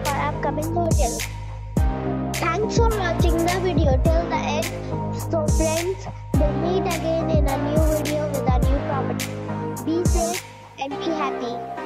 of our upcoming hotel. Thanks for watching the video till the end. So friends, we'll meet again in a new video with a new property. Be safe and be happy.